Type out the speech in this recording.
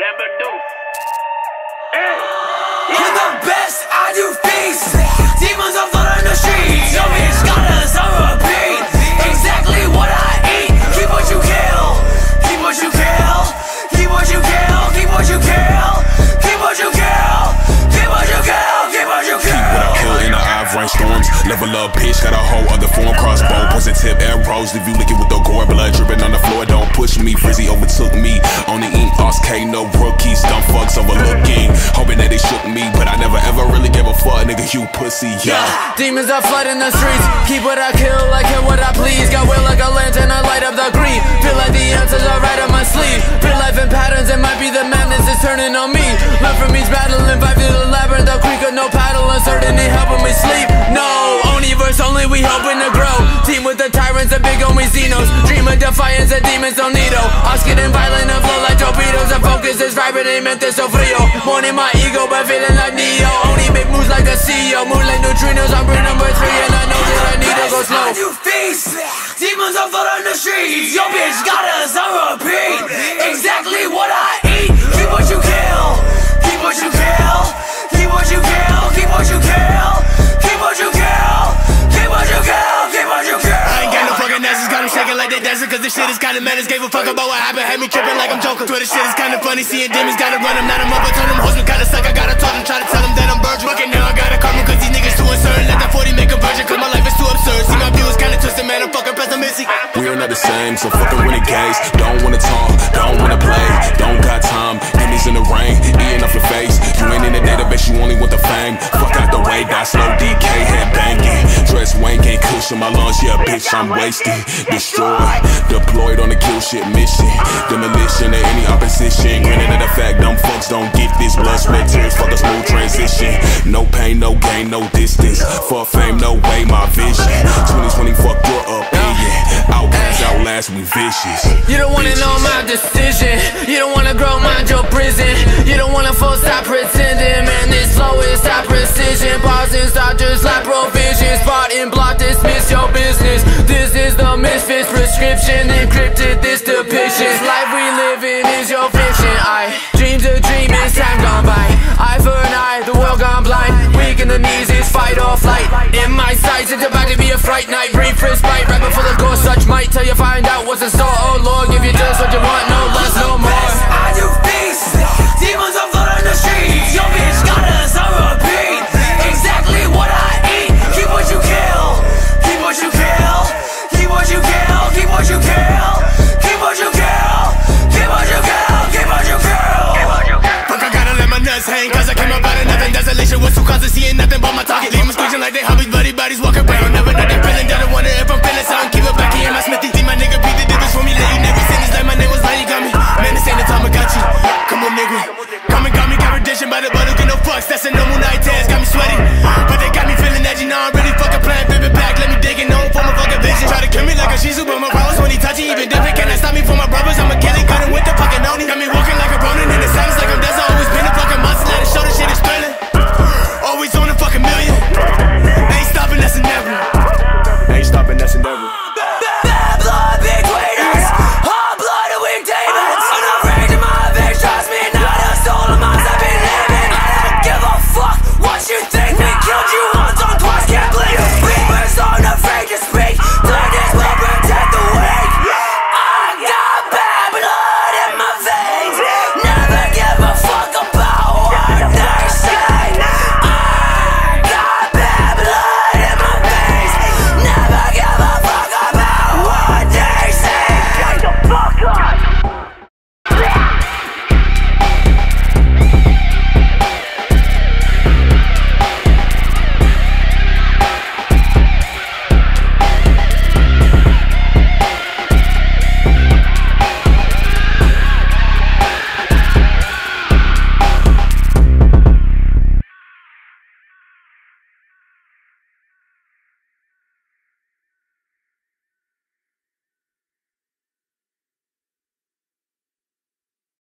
Never do. Hey. You're the best, I do feast. Demons are flood on the streets. In the eye storms. Level up, bitch, got a whole other form. Crossbow, poison tip, arrows. Leave you licking with the gore, blood dripping on the floor. Don't push me, Frizzy overtook me. On the ink, K, no rookies, dumb fucks overlooking. Hoping that they shook me, but I never ever really gave a fuck, nigga. You pussy, yeah. Demons are flooding the streets. Keep what I kill, I kill what I please. Got will like a lantern, I light up the green. Feel like the answers are right up my sleeve. Feel life in patterns, it might be the madness is turning on me. Love from each battling, vibe to the labyrinth, the creek of no paddle, uncertainty helping Xenos. Dream of defiance, the demons don't need Oscar and violent and flow like torpedoes. The focus is vibrant, they meant so frio. Morning my ego, but feeling like Neo. Only make moves like a CEO. Move like neutrinos, I'm brew number three, and I know that I need to go slow. you feast, demons are flood on the streets. Your bitch got us on repeat. This shit is kinda madness. Gave a fuck about what happened. Had me tripping like I'm joking. Twitter shit is kinda funny. Seeing demons, gotta run them. Not a mother, turn them hoes, kinda suck. I gotta talk them, try to tell them that I'm virgin. Fucking now I gotta them, cause these niggas too uncertain. Let that 40 make a virgin, cause my life is too absurd. See my view is kinda twisted, man. I'm fucking pessimistic. We are not the same, so fucking renegades. Don't wanna talk, don't wanna play. Don't got time, demons in the rain, eating off your face. You ain't in the database, you only want the wanking, cushion my lungs, yeah, bitch, I'm wasted. Destroyed, deployed on the kill shit mission. Demolition of any opposition. Grinning at the fact dumb fucks don't get this. Blood, sweat, tears, fuck a smooth transition. No pain, no gain, no distance. For fame, no way, my vision. 2020, fuck your opinion. Outlast, outlast, we vicious. You don't wanna know my decision. You don't wanna grow, mind your prison. You don't wanna full stop pretending. Man, This the misfits prescription. Encrypted this depiction. Life we live in is your fiction. I dream to dream is time gone by. Eye for an eye, the world gone blind. Weak in the knees is fight or flight. In my sights, it's about to be a fright night. Breathe bite, right before the ghost such might. Till you find out what's in store. Oh Lord, give you just what you want, no less, no more. I do feast. Demons are flood on the streets. By the butter. Get no fucks. That's a normal night test. Got me sweaty.